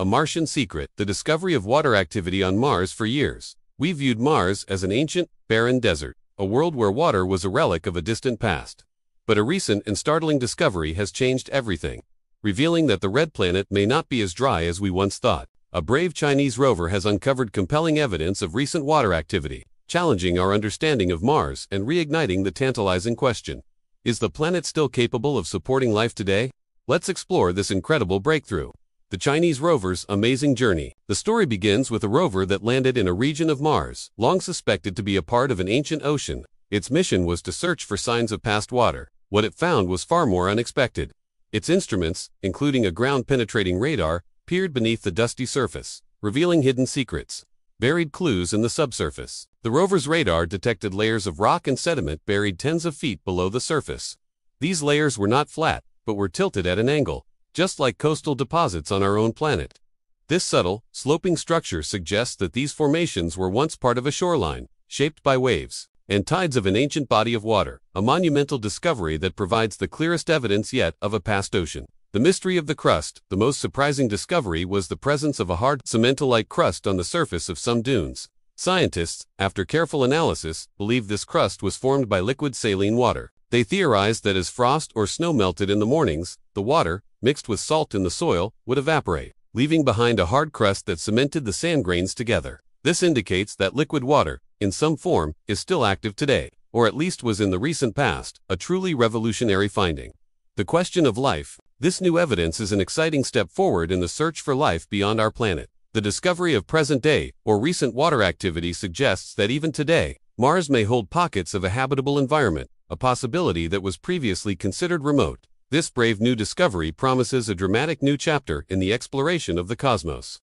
A Martian Secret, the discovery of water activity on Mars for years. We viewed Mars as an ancient, barren desert, a world where water was a relic of a distant past. But a recent and startling discovery has changed everything, revealing that the red planet may not be as dry as we once thought. A brave Chinese rover has uncovered compelling evidence of recent water activity, challenging our understanding of Mars and reigniting the tantalizing question. Is the planet still capable of supporting life today? Let's explore this incredible breakthrough. The Chinese rover's amazing journey. The story begins with a rover that landed in a region of Mars, long suspected to be a part of an ancient ocean. Its mission was to search for signs of past water. What it found was far more unexpected. Its instruments, including a ground-penetrating radar, peered beneath the dusty surface, revealing hidden secrets, buried clues in the subsurface. The rover's radar detected layers of rock and sediment buried tens of feet below the surface. These layers were not flat, but were tilted at an angle, just like coastal deposits on our own planet. This subtle, sloping structure suggests that these formations were once part of a shoreline, shaped by waves and tides of an ancient body of water, a monumental discovery that provides the clearest evidence yet of a past ocean. The mystery of the crust, the most surprising discovery was the presence of a hard, cemento-like crust on the surface of some dunes. Scientists, after careful analysis, believe this crust was formed by liquid saline water. They theorized that as frost or snow melted in the mornings, the water, mixed with salt in the soil, would evaporate, leaving behind a hard crust that cemented the sand grains together. This indicates that liquid water, in some form, is still active today, or at least was in the recent past, a truly revolutionary finding. The question of life. This new evidence is an exciting step forward in the search for life beyond our planet. The discovery of present-day or recent water activity suggests that even today, Mars may hold pockets of a habitable environment, a possibility that was previously considered remote. This brave new discovery promises a dramatic new chapter in the exploration of the cosmos.